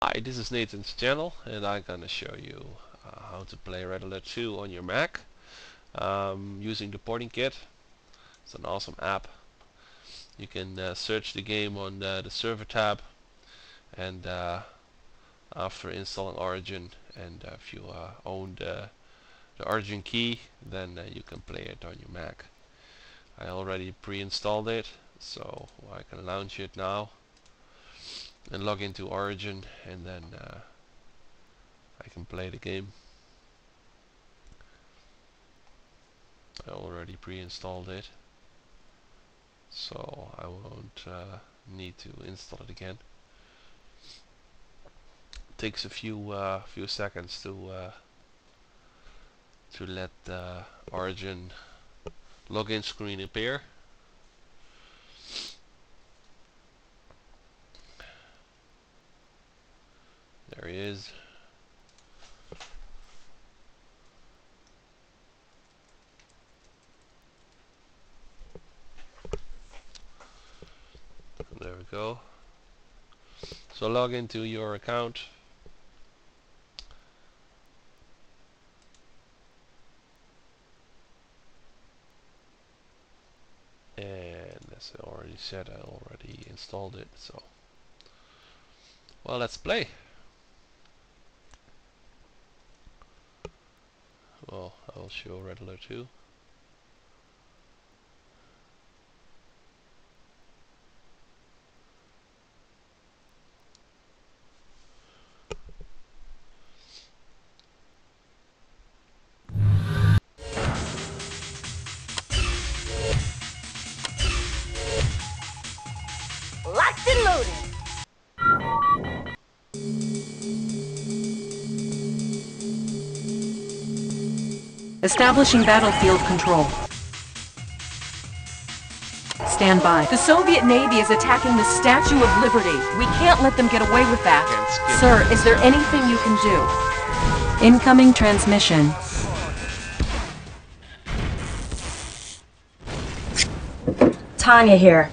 Hi, this is Nathan's channel and I'm gonna show you uh, how to play Red Alert 2 on your Mac um, using the porting kit. It's an awesome app. You can uh, search the game on the, the server tab and uh, after installing Origin and uh, if you uh, own the, the Origin key then uh, you can play it on your Mac. I already pre-installed it so I can launch it now and log into Origin and then uh, I can play the game. I already pre-installed it so I won't uh, need to install it again. It takes a few uh, few seconds to uh, to let the Origin login screen appear. There he is. There we go. So log into your account. And as I already said, I already installed it, so well let's play. Well, I'll show Red Alert 2. Locked and loaded. Establishing battlefield control. Stand by. The Soviet Navy is attacking the Statue of Liberty. We can't let them get away with that. Sir, is there anything you can do? Incoming transmission. Tanya here.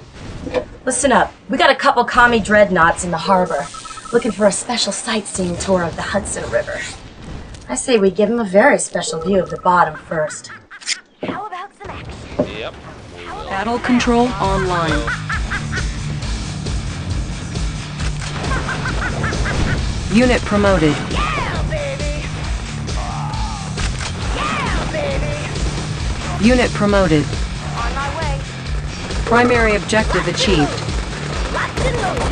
Listen up. We got a couple commie dreadnoughts in the harbor, looking for a special sightseeing tour of the Hudson River. I say we give him a very special view of the bottom first. How about some action? Yep. Battle control online. Unit promoted. Yeah, baby! Yeah, baby! Unit promoted. On my way. Primary objective achieved. Locked and loaded.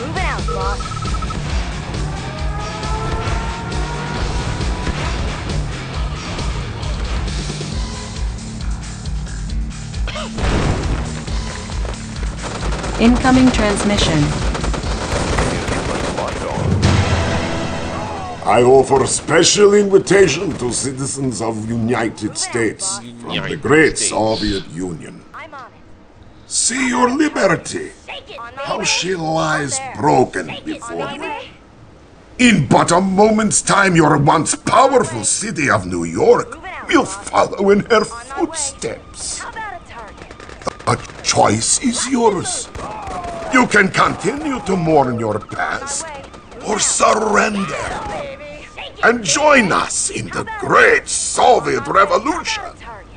Moving out, boss. Incoming transmission. I offer a special invitation to citizens of United States from the great Soviet Union. I'm on it. See your liberty, Take it! On my how she lies broken before you. In but a moment's time, your once powerful city of New York will follow in her footsteps. How about a target? A choice is yours. You can continue to mourn your past or surrender Baby! Take it! and join us in the great Soviet Revolution. Target.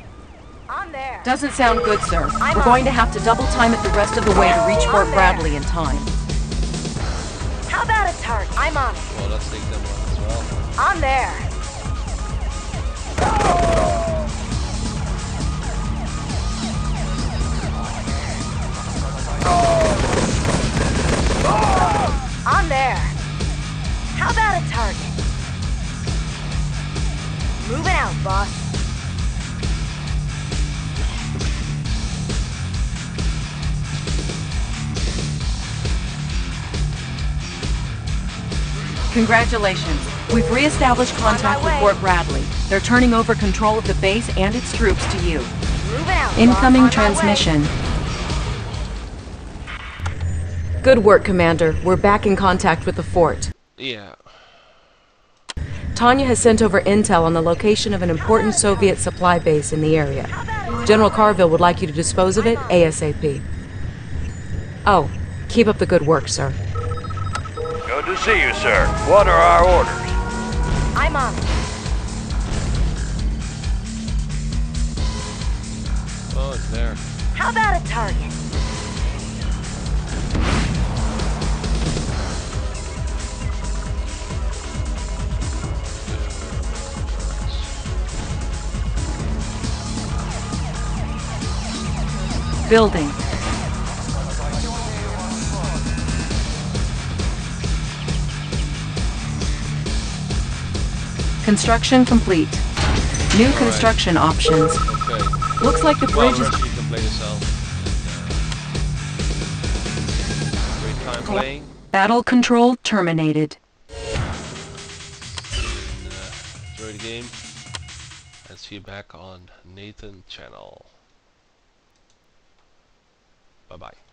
There. Doesn't sound good, sir. We're going to have to double time it the rest of the way to reach Fort Bradley in time. How about a target? I'm on it. Well, let's take them on as well. I'm there. Moving out, boss. Congratulations. We've reestablished contact with. Fort Bradley. They're turning over control of the base and its troops to you. Out. Incoming On transmission. Good work, Commander. We're back in contact with the fort. Yeah. Tanya has sent over intel on the location of an important Soviet supply base in the area. General Carville would like you to dispose of it ASAP. Oh, keep up the good work, sir. Good Good to see you, sir. What are our orders? I'm on. Oh, it's there. How about a target? Building. Construction complete. New construction options. Okay. Looks like the Well, bridge is rest you can play yourself. Great time playing. battle control terminated. Enjoy the game. And see you back on Nathan channel. Bye bye.